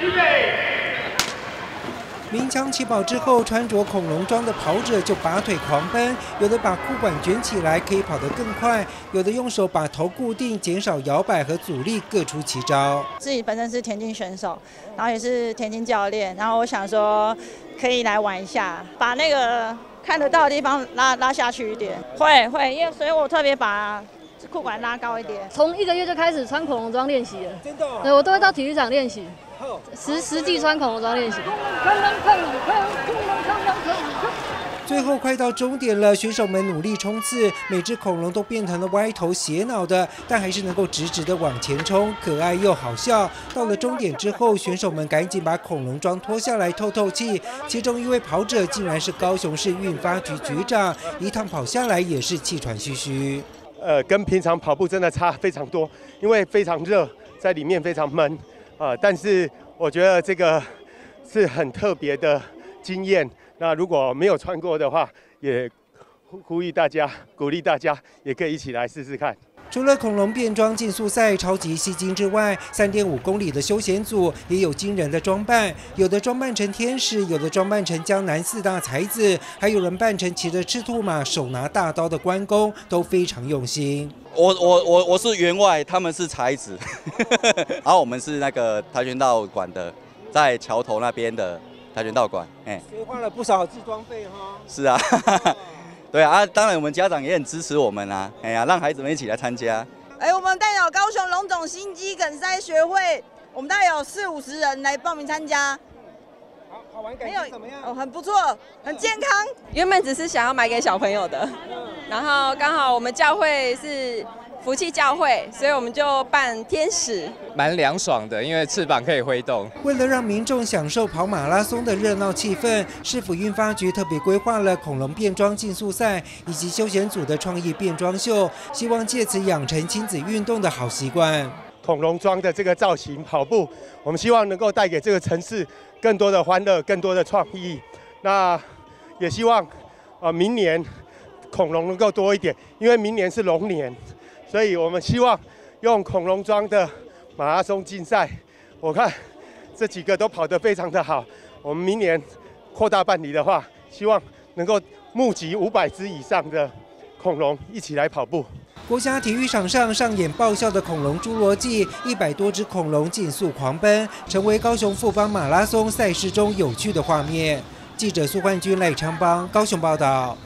预备。鸣枪起跑之后，穿着恐龙装的跑者就拔腿狂奔，有的把裤管卷起来可以跑得更快，有的用手把头固定，减少摇摆和阻力，各出奇招。自己本身是田径选手，然后也是田径教练，然后我想说可以来玩一下，把那个看得到的地方拉拉下去一点。会会，因为所以我特别把裤管拉高一点。从一个月就开始穿恐龙装练习了，真的？对我都会到体育场练习。实实际穿恐龙装练习。最后快到终点了，选手们努力冲刺，每只恐龙都变成了歪头斜脑的，但还是能够直直的往前冲，可爱又好笑。到了终点之后，选手们赶紧把恐龙装脱下来透透气。其中一位跑者竟然是高雄市运发局局长，一趟跑下来也是气喘吁吁。呃，跟平常跑步真的差非常多，因为非常热，在里面非常闷。呃，但是我觉得这个是很特别的经验。那如果没有穿过的话，也呼呼吁大家、鼓励大家，也可以一起来试试看。除了恐龙变装竞速赛超级吸睛之外，三点五公里的休闲组也有惊人的装扮，有的装扮成天使，有的装扮成江南四大才子，还有人扮成骑着赤兔马、手拿大刀的关公，都非常用心。我我我我是员外，他们是才子，然后我们是那个跆拳道馆的，在桥头那边的跆拳道馆，哎，所以花了不少自装费哈。是啊。对啊，当然我们家长也很支持我们啊，哎呀，让孩子们一起来参加。哎，我们代表高雄龙总心肌梗塞学会，我们大概有四五十人来报名参加。好，好玩感觉怎么样？哦，很不错，很健康。原本只是想要买给小朋友的，然后刚好我们教会是。福气教会，所以我们就扮天使，蛮凉爽的，因为翅膀可以挥动。为了让民众享受跑马拉松的热闹气氛，市府运发局特别规划了恐龙变装竞速赛以及休闲组的创意变装秀，希望借此养成亲子运动的好习惯。恐龙装的这个造型跑步，我们希望能够带给这个城市更多的欢乐、更多的创意。那也希望啊，明年恐龙能够多一点，因为明年是龙年。所以我们希望用恐龙装的马拉松竞赛，我看这几个都跑得非常的好。我们明年扩大办理的话，希望能够募集五百只以上的恐龙一起来跑步。国家体育场上上演爆笑的恐龙侏罗纪，一百多只恐龙竞速狂奔，成为高雄富邦马拉松赛事中有趣的画面。记者苏焕君、赖昌邦高雄报道。